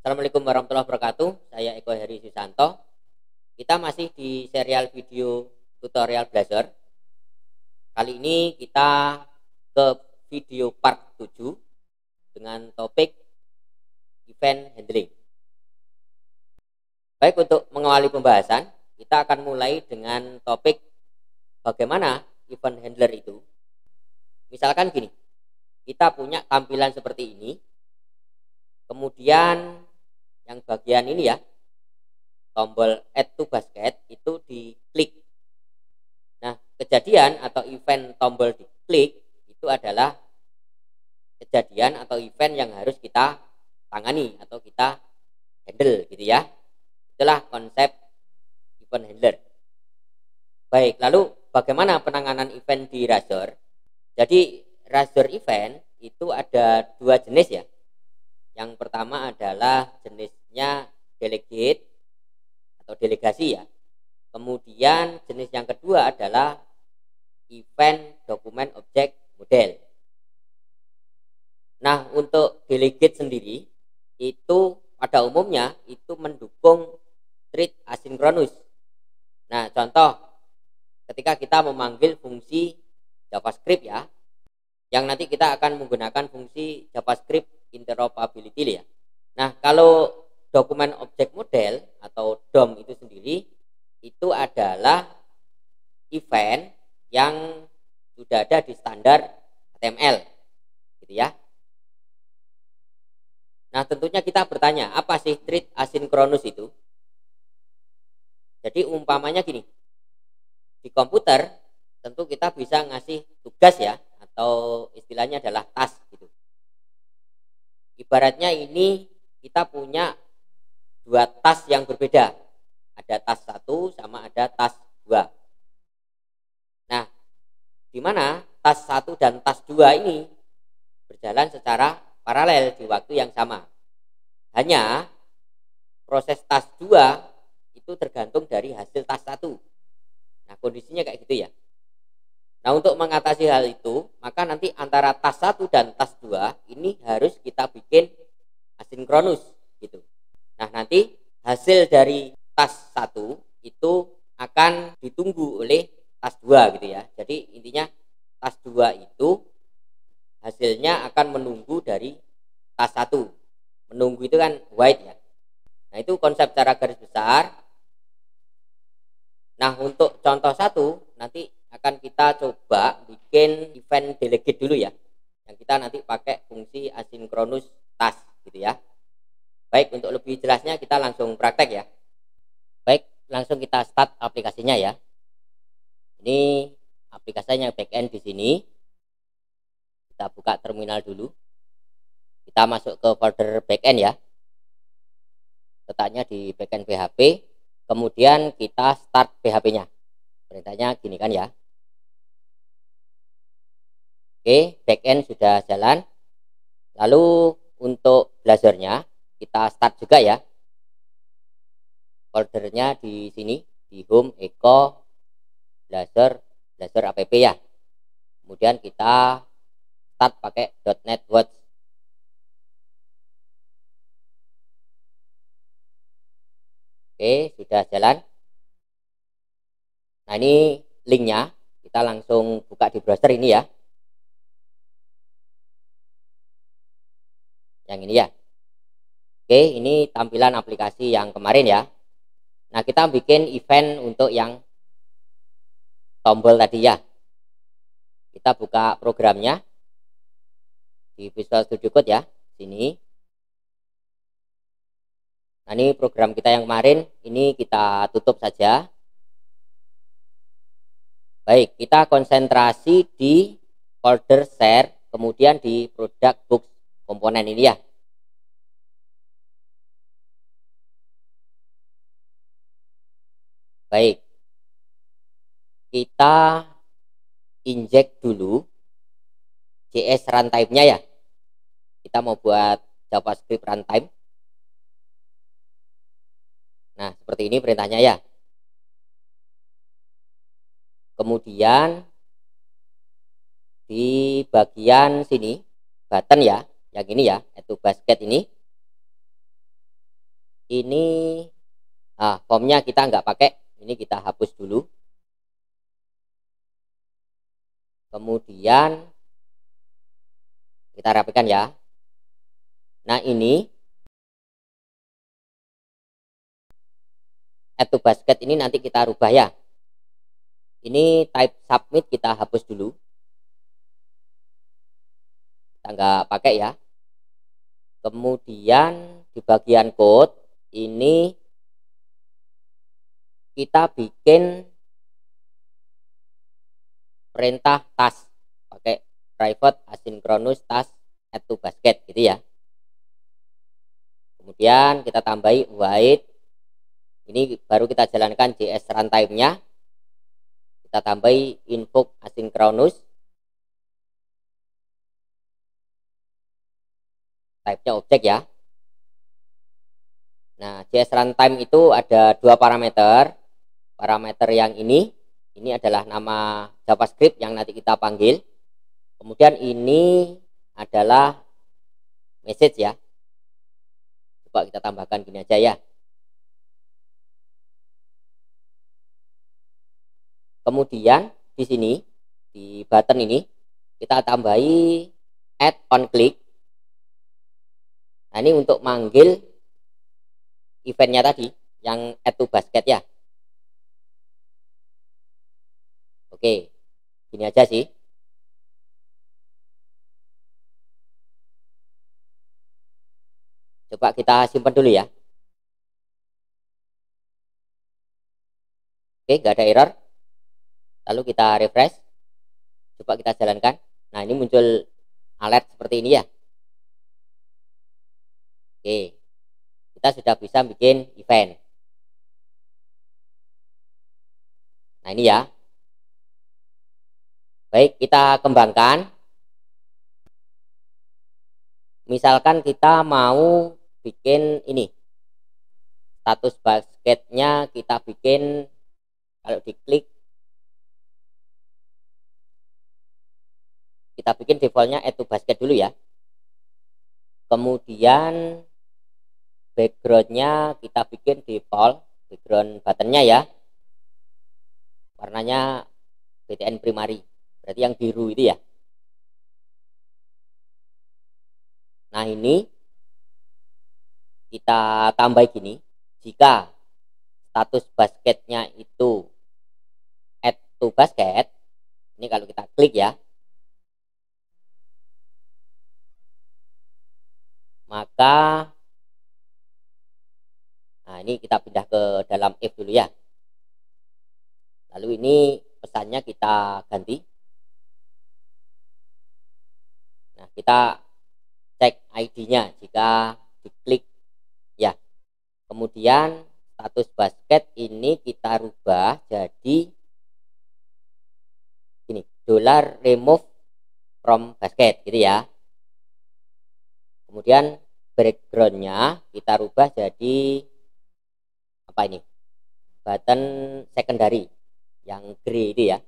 Assalamualaikum warahmatullahi wabarakatuh. Saya Eko Heri Susanto. Kita masih di serial video tutorial Blazor. Kali ini kita ke video part 7 dengan topik event handling. Baik, untuk mengawali pembahasan, kita akan mulai dengan topik bagaimana event handler itu. Misalkan gini, kita punya tampilan seperti ini, kemudian yang bagian ini ya. Tombol add to basket itu diklik. Nah kejadian atau event tombol diklik itu adalah kejadian atau event yang harus kita tangani atau kita handle gitu ya. Itulah konsep event handler. Baik lalu bagaimana penanganan event di Razor? Jadi Razor event itu ada dua jenis ya. Yang pertama adalah jenisnya delegate atau delegasi ya. Kemudian jenis yang kedua adalah event dokumen objek model. Nah, untuk delegate sendiri itu pada umumnya itu mendukung treat asinkronus. Nah, contoh ketika kita memanggil fungsi JavaScript ya, yang nanti kita akan menggunakan fungsi JavaScript interoperability ya. Nah, kalau dokumen objek model atau DOM itu sendiri itu adalah event yang sudah ada di standar HTML gitu ya. Nah, tentunya kita bertanya, apa sih treat asinkronus itu? Jadi umpamanya gini. Di komputer tentu kita bisa ngasih tugas ya atau istilahnya adalah task gitu ibaratnya ini kita punya dua tas yang berbeda. Ada tas satu sama ada tas dua. Nah di mana tas satu dan tas dua ini berjalan secara paralel di waktu yang sama? Hanya proses tas dua itu tergantung dari hasil tas satu. Nah kondisinya kayak gitu ya. Nah, untuk mengatasi hal itu, maka nanti antara tas 1 dan tas 2 ini harus kita bikin asinkronus gitu. Nah, nanti hasil dari tas 1 itu akan ditunggu oleh tas 2 gitu ya. Jadi intinya tas 2 itu hasilnya akan menunggu dari tas 1. Menunggu itu kan wait ya. Nah, itu konsep cara garis besar. Nah, untuk contoh satu nanti akan kita coba bikin event delegate dulu ya yang kita nanti pakai fungsi asinkronus task gitu ya baik untuk lebih jelasnya kita langsung praktek ya. Baik langsung kita start aplikasinya ya. Ini aplikasinya backend di sini. Kita buka terminal dulu. Kita masuk ke folder backend ya. Letaknya di backend PHP kemudian kita start PHP nya perintahnya gini kan ya. Oke, backend sudah jalan. Lalu untuk blazernya kita start juga ya. Foldernya di sini di home eco blazer blazer app ya. Kemudian kita start pakai .NET Watch. Oke, sudah jalan. Nah, ini linknya. Kita langsung buka di browser ini ya. yang ini ya oke ini tampilan aplikasi yang kemarin ya. Nah kita bikin event untuk yang tombol tadi ya. Kita buka programnya di Visual Studio Code ya sini. Nah ini program kita yang kemarin ini kita tutup saja. Baik kita konsentrasi di folder share kemudian di product book komponen ini ya baik. Kita injek dulu JS runtime-nya ya. Kita mau buat JavaScript runtime. Nah seperti ini perintahnya ya. Kemudian di bagian sini button ya yang ini ya itu basket ini. Ini ah, formnya kita nggak pakai ini kita hapus dulu. Kemudian kita rapikan ya. Nah ini add to basket ini nanti kita rubah ya. Ini type submit kita hapus dulu. Kita nggak pakai ya. Kemudian di bagian code ini kita bikin perintah tas pakai private asynchronous task add to basket gitu ya. Kemudian kita tambahi white. Ini baru kita jalankan JS runtime nya kita tambahi invoke asynchronous. Type nya objek ya. Nah JS runtime itu ada dua parameter parameter yang ini. Ini adalah nama JavaScript yang nanti kita panggil. Kemudian ini adalah message ya. Coba kita tambahkan gini aja ya. Kemudian di sini di button ini kita tambahi add on click. Nah ini untuk manggil eventnya tadi yang add to basket ya oke gini aja sih. Coba kita simpan dulu ya. Oke gak ada error. Lalu kita refresh. Coba kita jalankan. Nah ini muncul alert seperti ini ya. Oke kita sudah bisa bikin event. Nah ini ya baik kita kembangkan. Misalkan kita mau bikin ini. Status basketnya kita bikin kalau diklik kita bikin defaultnya to basket dulu ya. Kemudian backgroundnya kita bikin default background buttonnya ya. Warnanya BTN primary berarti yang biru itu ya. Nah ini kita tambah gini. Jika status basketnya itu add to basket ini kalau kita klik ya. Maka nah ini kita pindah ke dalam if dulu ya. Lalu ini pesannya kita ganti nah kita cek ID-nya jika diklik ya. Kemudian status basket ini kita rubah jadi ini dollar remove from basket gitu ya. Kemudian backgroundnya kita rubah jadi apa ini? Button secondary yang grey itu ya.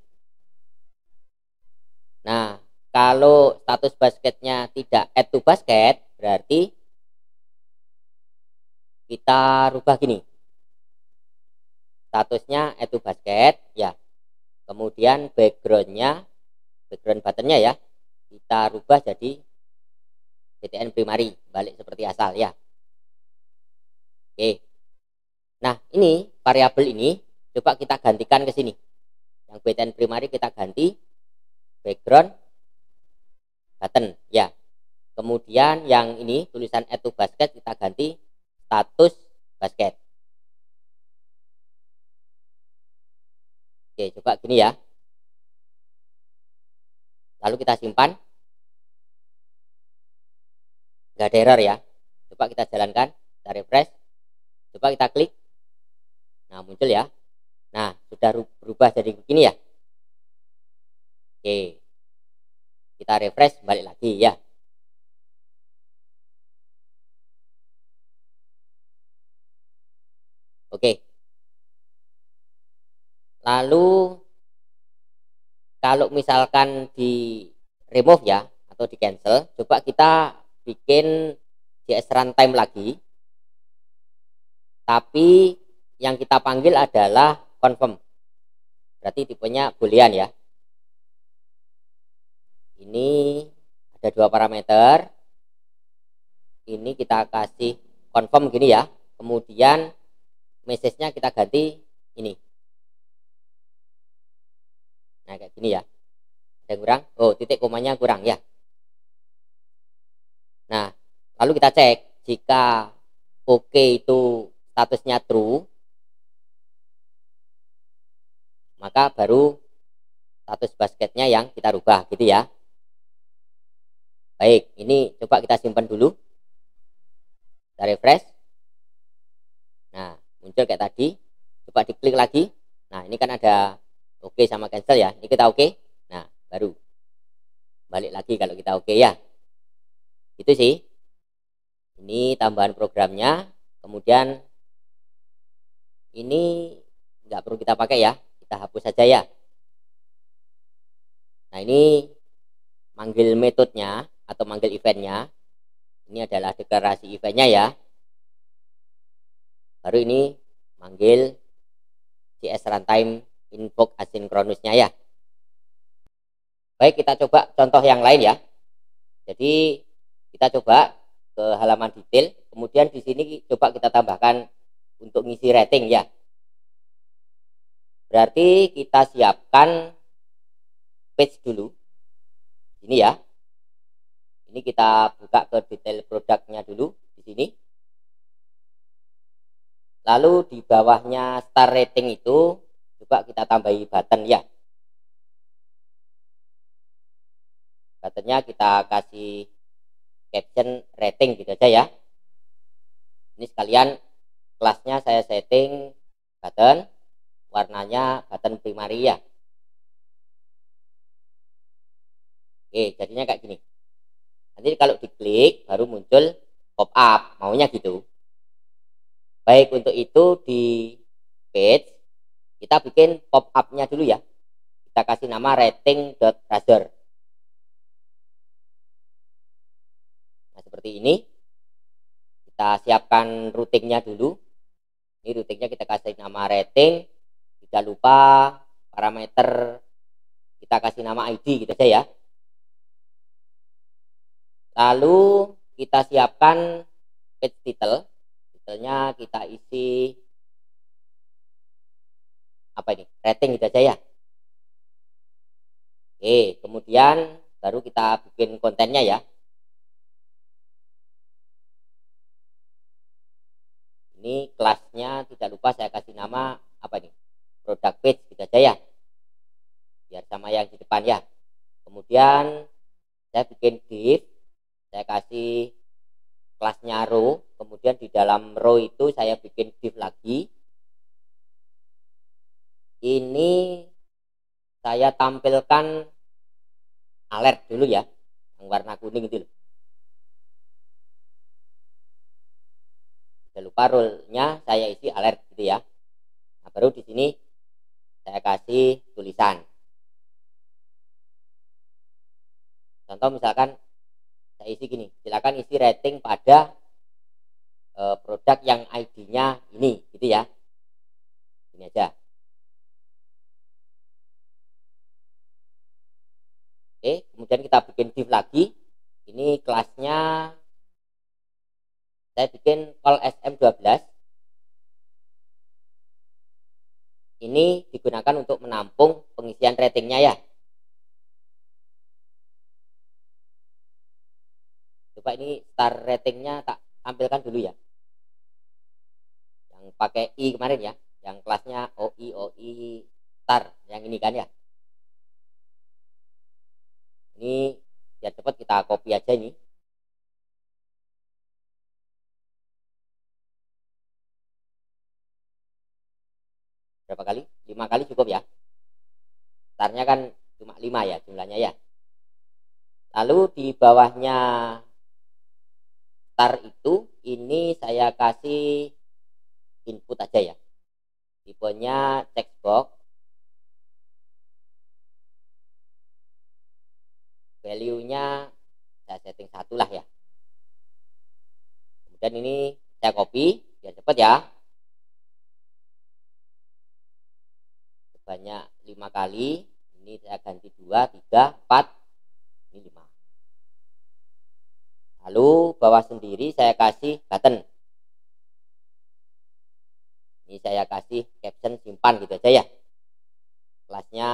Nah kalau status basketnya tidak add to basket berarti kita rubah gini. Statusnya add to basket ya. Kemudian backgroundnya background buttonnya ya kita rubah jadi BTN primari balik seperti asal ya. Oke. Nah ini variabel ini coba kita gantikan ke sini. Yang BTN primari kita ganti background button ya. Kemudian yang ini tulisan add to basket kita ganti status basket. Oke coba gini ya. Lalu kita simpan. Nggak ada error ya. Coba kita jalankan kita refresh. Coba kita klik. Nah muncul ya. Nah sudah berubah jadi begini ya. Oke kita refresh balik lagi ya. Oke. Lalu kalau misalkan di remove ya atau di cancel coba kita bikin JS runtime lagi. Tapi yang kita panggil adalah confirm. Berarti tipenya boolean ya ini ada dua parameter. Ini kita kasih confirm gini ya. Kemudian message-nya kita ganti ini. Nah kayak gini ya. Ada kurang? Oh titik komanya kurang ya. Nah lalu kita cek jika oke okay itu statusnya true maka baru status basketnya yang kita rubah gitu ya baik ini coba kita simpan dulu. Kita refresh. Nah muncul kayak tadi. Coba diklik lagi. Nah ini kan ada oke okay sama cancel ya. Ini kita oke okay. nah baru balik lagi kalau kita oke okay ya. Itu sih. Ini tambahan programnya. Kemudian ini nggak perlu kita pakai ya. Kita hapus saja ya. Nah ini manggil metodenya atau manggil eventnya. Ini adalah deklarasi eventnya ya. Baru ini manggil CS runtime invoke asinkronusnya ya. Baik kita coba contoh yang lain ya. Jadi kita coba ke halaman detail. Kemudian di sini coba kita tambahkan untuk ngisi rating ya. Berarti kita siapkan page dulu. Ini ya ini kita buka ke detail produknya dulu di sini. Lalu di bawahnya star rating itu coba kita tambahi button ya. Buttonnya kita kasih caption rating gitu aja ya. Ini sekalian kelasnya saya setting button warnanya button primary ya. Oke jadinya kayak gini nanti kalau diklik baru muncul pop up maunya gitu. Baik untuk itu di page kita bikin pop up-nya dulu ya. Kita kasih nama rating.browser nah seperti ini. Kita siapkan routingnya dulu. Ini routingnya kita kasih nama rating. Tidak lupa parameter. Kita kasih nama ID gitu aja ya lalu kita siapkan page title. Titelnya kita isi apa ini? Rating gitu aja ya. Oke kemudian baru kita bikin kontennya ya. Ini kelasnya tidak lupa saya kasih nama apa ini? Produk page gitu aja ya. Biar sama yang di depan ya. Kemudian saya bikin div saya kasih kelasnya row kemudian di dalam row itu saya bikin div lagi. Ini saya tampilkan alert dulu ya yang warna kuning itu jangan lupa role-nya saya isi alert gitu ya. Nah baru di sini saya kasih tulisan. Contoh misalkan saya isi gini. Silakan isi rating pada e, produk yang ID-nya ini gitu ya. Ini aja. Oke kemudian kita bikin div lagi. Ini kelasnya saya bikin call sm12 ini digunakan untuk menampung pengisian ratingnya ya star ratingnya tak tampilkan dulu ya. Yang pakai i kemarin ya yang kelasnya OI OI star yang ini kan ya. Ini biar cepat kita copy aja ini. Berapa kali? Lima kali cukup ya. Startnya kan cuma lima ya jumlahnya ya. Lalu di bawahnya tar itu ini saya kasih input aja ya. Tipenya checkbox value-nya saya setting satu lah ya. Kemudian ini saya copy biar cepat ya. Sebanyak lima kali. Ini saya ganti dua tiga empat. Lalu bawah sendiri saya kasih button. Ini saya kasih caption simpan gitu aja ya. Kelasnya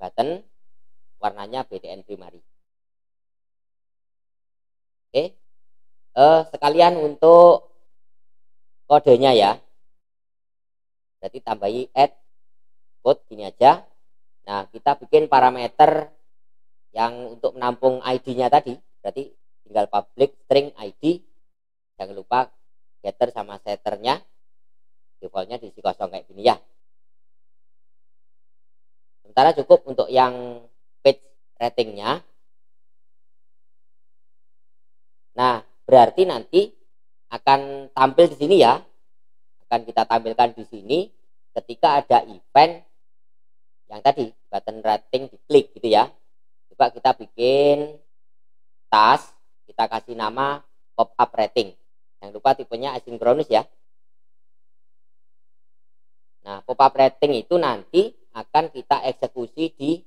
button warnanya BTN primary oke. Eh, sekalian untuk kodenya ya. Berarti tambahi add code gini aja. Nah kita bikin parameter yang untuk menampung ID-nya tadi. Berarti tinggal public string ID jangan lupa getter sama setternya. Defaultnya diisi kosong kayak gini ya. Sementara cukup untuk yang page ratingnya. Nah berarti nanti akan tampil di sini ya. Akan kita tampilkan di sini ketika ada event yang tadi button rating diklik gitu ya. Coba kita bikin tas kita kasih nama pop up rating jangan lupa tipenya asinkronus ya Nah, pop-up rating itu nanti akan kita eksekusi di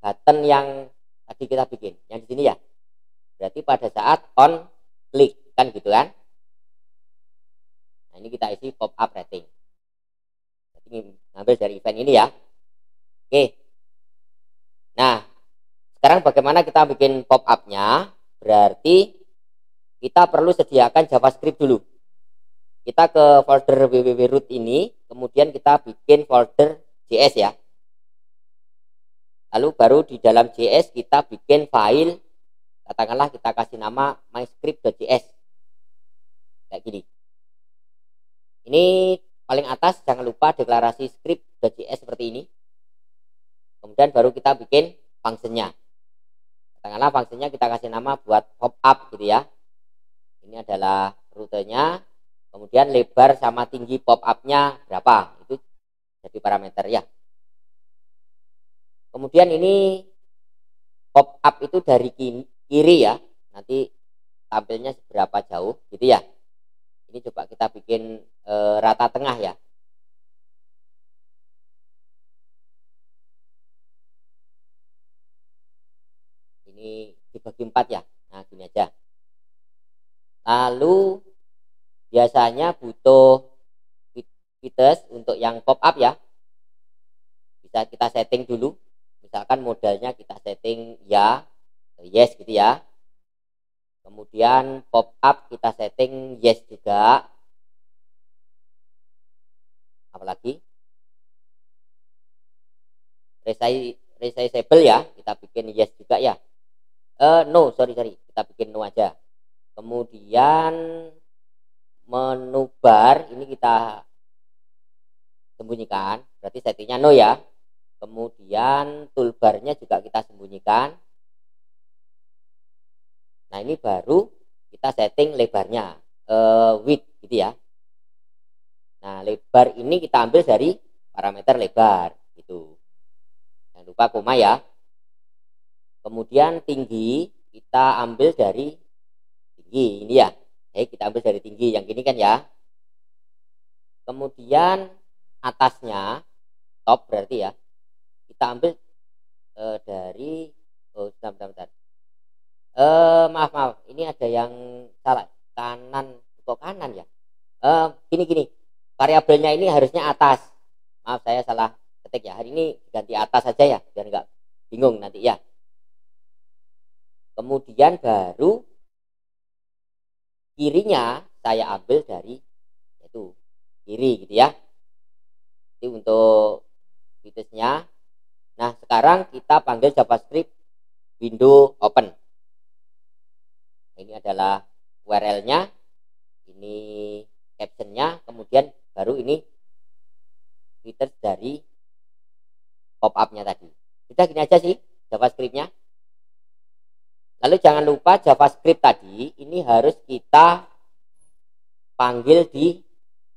button yang tadi kita bikin, yang di sini ya. Berarti pada saat on klik kan gitu kan. Nah, ini kita isi pop-up rating. Jadi ngambil dari event ini ya. Oke. Nah, sekarang bagaimana kita bikin pop-up-nya? Berarti kita perlu sediakan JavaScript dulu. Kita ke folder www root ini kemudian kita bikin folder js ya. Lalu baru di dalam js kita bikin file katakanlah kita kasih nama myscript.js kayak gini. Ini paling atas jangan lupa deklarasi script.js seperti ini. Kemudian baru kita bikin fungsinya katakanlah fungsinya kita kasih nama buat pop up gitu ya. Ini adalah rutenya. Kemudian lebar sama tinggi pop up-nya berapa? Itu jadi parameter ya. Kemudian ini pop up itu dari kiri ya. Nanti tampilnya seberapa jauh gitu ya. Ini coba kita bikin e, rata tengah ya ini dibagi empat ya? Nah gini aja. Lalu biasanya butuh fites untuk yang pop up ya. Bisa kita setting dulu. Misalkan modalnya kita setting ya yes gitu ya. Kemudian pop up kita setting yes juga. Apalagi? Resizable ya. Kita bikin yes juga ya uh, no sorry sorry. Kita bikin no aja. Kemudian menu bar ini kita sembunyikan. Berarti settingnya no ya. Kemudian toolbarnya juga kita sembunyikan. Nah ini baru kita setting lebarnya uh, width gitu ya. Nah lebar ini kita ambil dari parameter lebar gitu. Jangan lupa koma ya kemudian tinggi kita ambil dari tinggi ini ya Oke, kita ambil dari tinggi yang ini kan ya. Kemudian atasnya top berarti ya. Kita ambil e, dari oh bentar bentar, bentar. E, maaf maaf, ini ada yang salah. Kanan kok kanan ya? E, gini gini. Variabelnya ini harusnya atas. Maaf saya salah ketik ya. Hari ini ganti atas saja ya biar enggak bingung nanti ya. Kemudian baru kirinya saya ambil dari itu kiri gitu ya. Jadi untuk fitusnya nah sekarang kita panggil javascript window open. Ini adalah url nya ini captionnya kemudian baru ini fitur dari pop up nya tadi. Sudah gini aja sih javascriptnya Lalu jangan lupa JavaScript tadi ini harus kita panggil di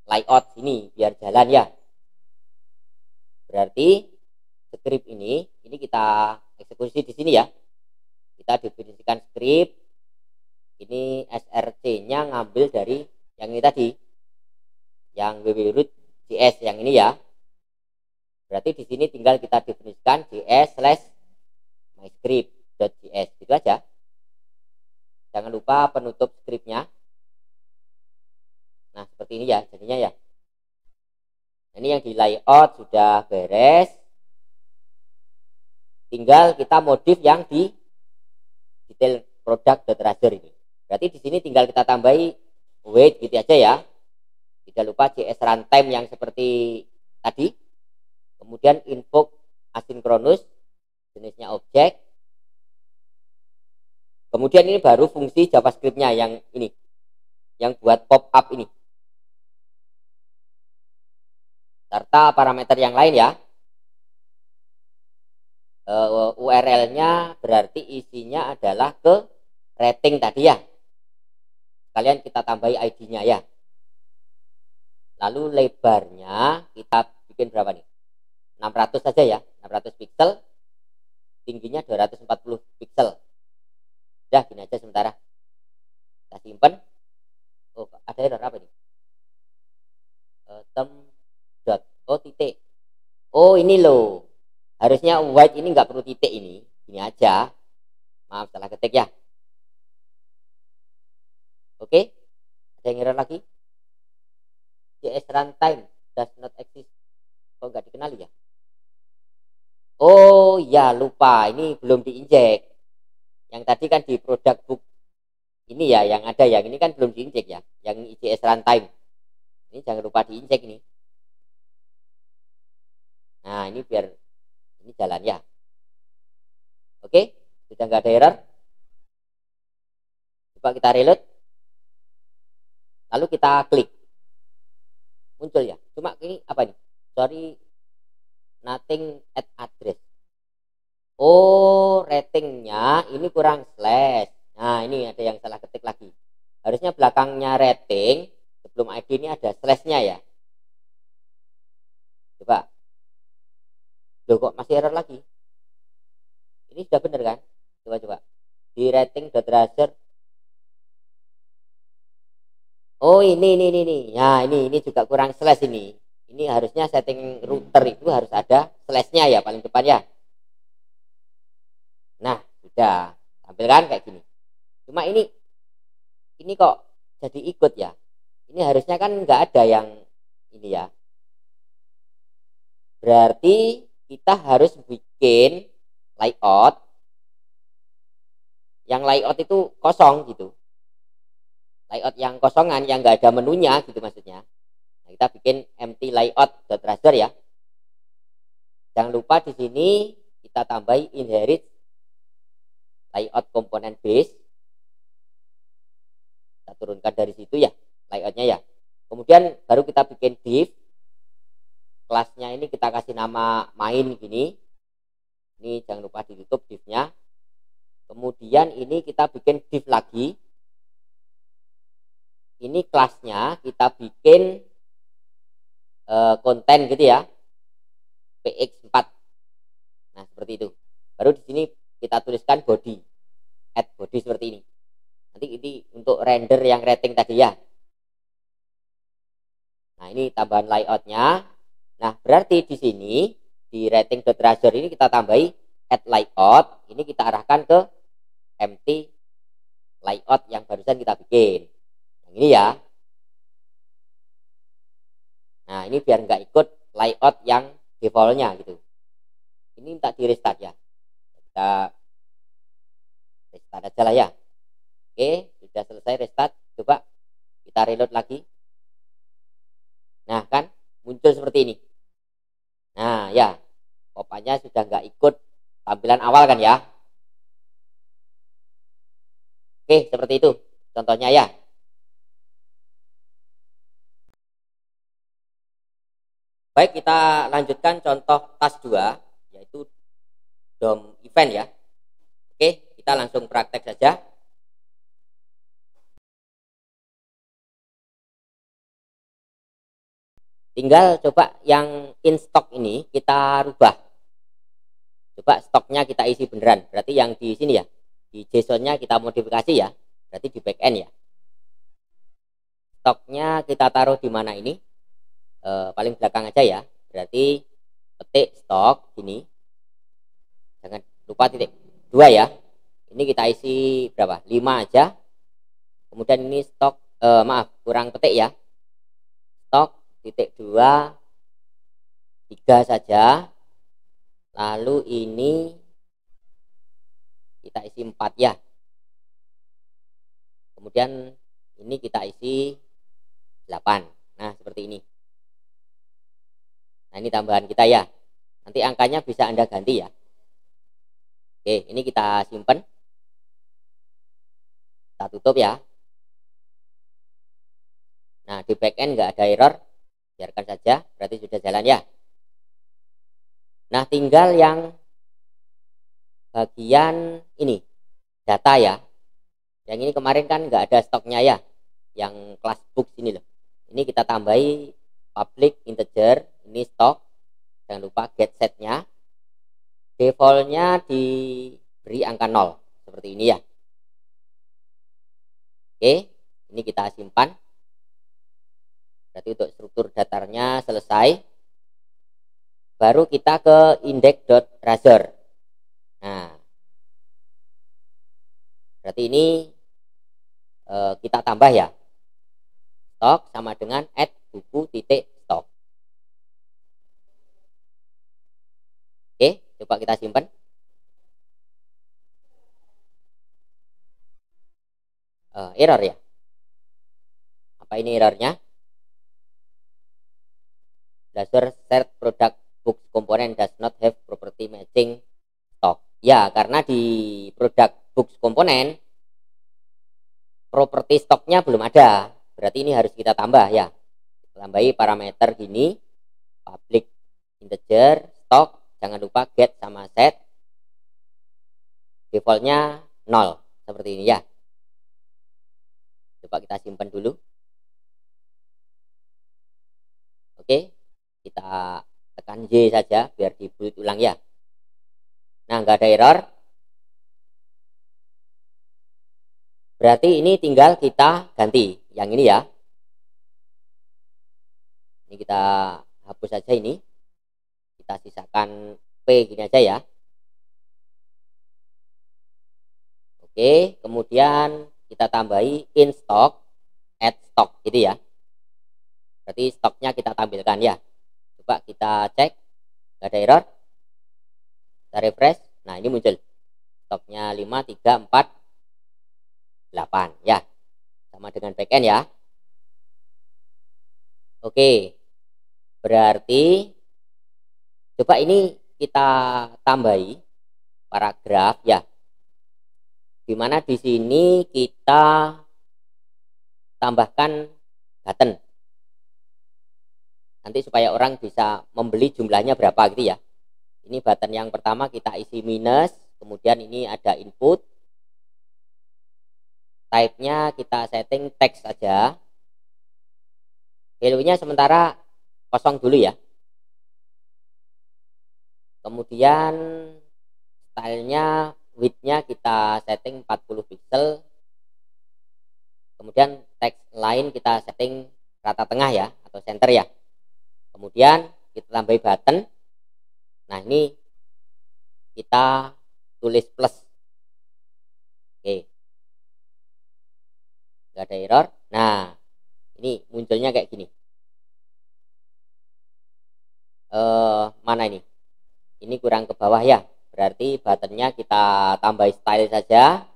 layout sini biar jalan ya. Berarti script ini ini kita eksekusi di sini ya. Kita definisikan script. Ini src-nya ngambil dari yang ini tadi. Yang www.js yang ini ya. berarti di sini tinggal kita definisikan js slash myscript.js gitu aja jangan lupa penutup scriptnya. Nah seperti ini ya jadinya ya. Ini yang di layout sudah beres. Tinggal kita modif yang di detail product.raster ini. Berarti di sini tinggal kita tambahi wait gitu aja ya. Tidak lupa JS runtime yang seperti tadi. Kemudian invoke asinkronus jenisnya objek kemudian ini baru fungsi javascriptnya yang ini yang buat pop up ini. Serta parameter yang lain ya. Eh, URL-nya berarti isinya adalah ke rating tadi ya. Kalian kita tambahi ID-nya ya. Lalu lebarnya kita bikin berapa nih? 600 saja ya 600 pixel. Tingginya 240 pixel udah gini aja sementara. Kita simpen. Oh ada error apa nih uh, tem dot. Oh titik. Oh ini loh. Harusnya white ini nggak perlu titik ini. Ini aja. Maaf salah ketik ya. Oke. Ada yang error lagi? JS runtime does not exist. Kok nggak dikenali ya? Oh ya lupa. Ini belum diinjek yang tadi kan di product book ini ya yang ada yang ini kan belum diinjek ya yang JS runtime. Ini jangan lupa diinjek ini. Nah ini biar ini jalan ya. Oke sudah nggak ada error? Coba kita reload. Lalu kita klik. Muncul ya. Cuma ini apa nih sorry nothing at address oh ratingnya ini kurang slash nah ini ada yang salah ketik lagi harusnya belakangnya rating sebelum ID ini ada slashnya ya coba Loh kok masih error lagi? Ini sudah benar kan? Coba-coba. Di rating rating.razer. Oh ini, ini, ini, ini. Ya ini, ini juga kurang slash ini. Ini harusnya setting router itu harus ada slashnya ya paling depan ya. Nah, sudah. Tampilkan kayak gini. Cuma ini, ini kok jadi ikut ya. Ini harusnya kan nggak ada yang ini ya. Berarti kita harus bikin layout yang layout itu kosong gitu layout yang kosongan yang nggak ada menunya gitu maksudnya nah, kita bikin empty layout raster ya jangan lupa di sini kita tambahi inherit layout komponen base. Kita turunkan dari situ ya layoutnya ya. Kemudian baru kita bikin div. Kelasnya ini kita kasih nama main gini. Ini jangan lupa ditutup divnya. Kemudian ini kita bikin div lagi. Ini kelasnya kita bikin e, konten gitu ya. Px4 nah seperti itu. Baru di sini kita tuliskan body add body seperti ini nanti ini untuk render yang rating tadi ya nah ini tambahan layoutnya Nah, berarti di sini di rating rating.razor ini kita tambahi add layout, ini kita arahkan ke empty layout yang barusan kita bikin. Yang ini ya. Nah, ini biar nggak ikut layout yang defaultnya gitu. Ini minta di restart ya. Kita restart aja lah ya. Oke, sudah selesai restart. Coba kita reload lagi. Nah, kan muncul seperti ini. Nah, ya, kopanya sudah nggak ikut tampilan awal kan ya. Oke, seperti itu contohnya ya. Baik, kita lanjutkan contoh tas 2, yaitu DOM event ya. Oke, kita langsung praktek saja. tinggal coba yang in stock ini kita rubah. Coba stoknya kita isi beneran. Berarti yang di sini ya. Di JSON-nya kita modifikasi ya. Berarti di backend ya. Stoknya kita taruh di mana ini? E, paling belakang aja ya. Berarti ketik stok gini jangan lupa titik dua ya. Ini kita isi berapa? Lima aja. Kemudian ini stok eh, maaf kurang ketik ya. Stok titik dua tiga saja. Lalu ini kita isi empat ya. Kemudian ini kita isi 8 nah seperti ini. Nah ini tambahan kita ya. Nanti angkanya bisa anda ganti ya oke ini kita simpan kita tutup ya. Nah di backend nggak ada error. Biarkan saja berarti sudah jalan ya. Nah tinggal yang bagian ini data ya. Yang ini kemarin kan nggak ada stoknya ya. Yang kelas book ini loh. Ini kita tambahi public integer ini stok. Jangan lupa get setnya defaultnya diberi angka 0 seperti ini ya. Oke ini kita simpan. Berarti untuk struktur datarnya selesai. Baru kita ke index.razor nah. Berarti ini e, kita tambah ya. Stok sama dengan add buku titik stok oke coba kita simpan. E, error ya? Apa ini errornya? Dasar set product book component does not have property matching stock? Ya karena di produk books komponen properti stoknya belum ada. Berarti ini harus kita tambah ya. Tambahi parameter gini public integer stok jangan lupa get sama set. Defaultnya 0 seperti ini ya. Coba kita simpan dulu. Oke kita tekan Y saja biar dibuat ulang ya. Nah nggak ada error. Berarti ini tinggal kita ganti yang ini ya. Ini kita hapus saja ini. Kita sisakan P gini aja ya. Oke, kemudian kita tambahi in stock, add stock gitu ya. Berarti stoknya kita tampilkan ya. Coba kita cek, nggak ada error. Kita refresh. Nah, ini muncul. Stoknya 5, 3, 4, 8 ya sama dengan backend ya oke berarti coba ini kita tambahi paragraf ya. Di mana di sini kita tambahkan button. Nanti supaya orang bisa membeli jumlahnya berapa gitu ya. Ini button yang pertama kita isi minus kemudian ini ada input. Type-nya kita setting text saja. Value-nya sementara kosong dulu ya kemudian stylenya width-nya kita setting 40 pixel. Kemudian text lain kita setting rata tengah ya atau center ya. Kemudian kita tambahi button. Nah ini kita tulis plus. Oke. Nggak ada error. Nah ini munculnya kayak gini eh mana ini ini kurang ke bawah ya. Berarti buttonnya kita tambah style saja.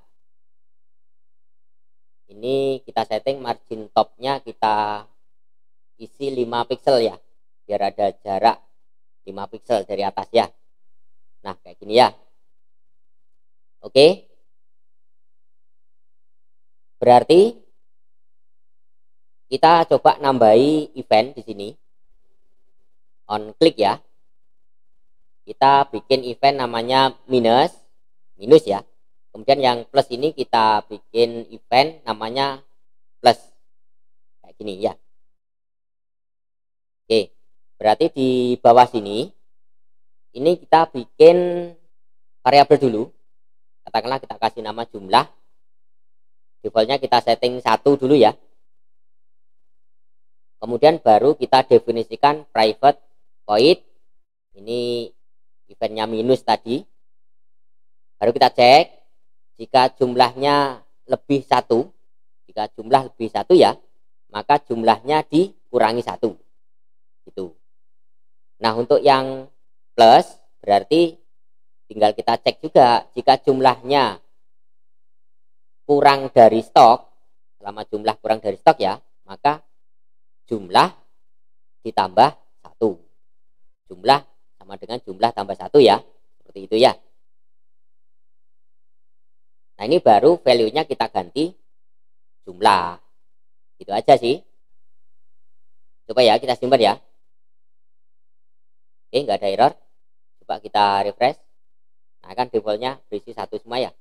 Ini kita setting margin topnya kita isi 5 pixel ya. Biar ada jarak 5 pixel dari atas ya. Nah kayak gini ya. Oke. Berarti kita coba nambahi event di sini. On klik ya kita bikin event namanya minus minus ya. Kemudian yang plus ini kita bikin event namanya plus. Kayak gini ya. Oke berarti di bawah sini ini kita bikin variabel dulu. Katakanlah kita kasih nama jumlah. Defaultnya kita setting satu dulu ya. Kemudian baru kita definisikan private void. Ini eventnya minus tadi. Baru kita cek jika jumlahnya lebih satu jika jumlah lebih satu ya maka jumlahnya dikurangi satu. Itu nah untuk yang plus berarti tinggal kita cek juga jika jumlahnya kurang dari stok selama jumlah kurang dari stok ya maka jumlah ditambah satu. Jumlah sama dengan jumlah tambah satu ya. Seperti itu ya. Nah ini baru value nya kita ganti jumlah. Itu aja sih. Coba ya kita simpan ya. Oke nggak ada error. Coba kita refresh. Nah kan defaultnya berisi satu semua ya.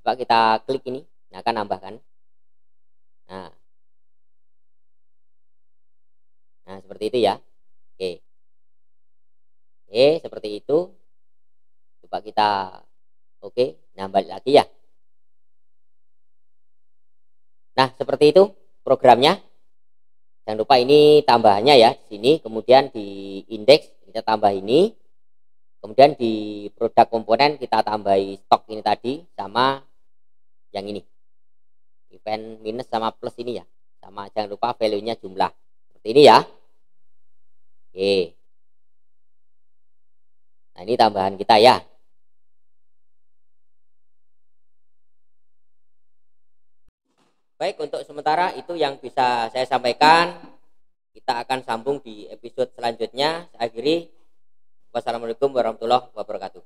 Coba kita klik ini. Nah akan nambahkan. Nah. Nah seperti itu ya. Oke oke seperti itu. Coba kita oke nambah lagi ya. Nah seperti itu programnya. Jangan lupa ini tambahannya ya sini. Kemudian di indeks kita tambah ini. Kemudian di produk komponen kita tambahi stok ini tadi sama yang ini. Event minus sama plus ini ya. Sama jangan lupa value nya jumlah. Seperti ini ya. Oke nah ini tambahan kita ya. Baik untuk sementara itu yang bisa saya sampaikan. Kita akan sambung di episode selanjutnya. Akhiri. Wassalamualaikum warahmatullahi wabarakatuh.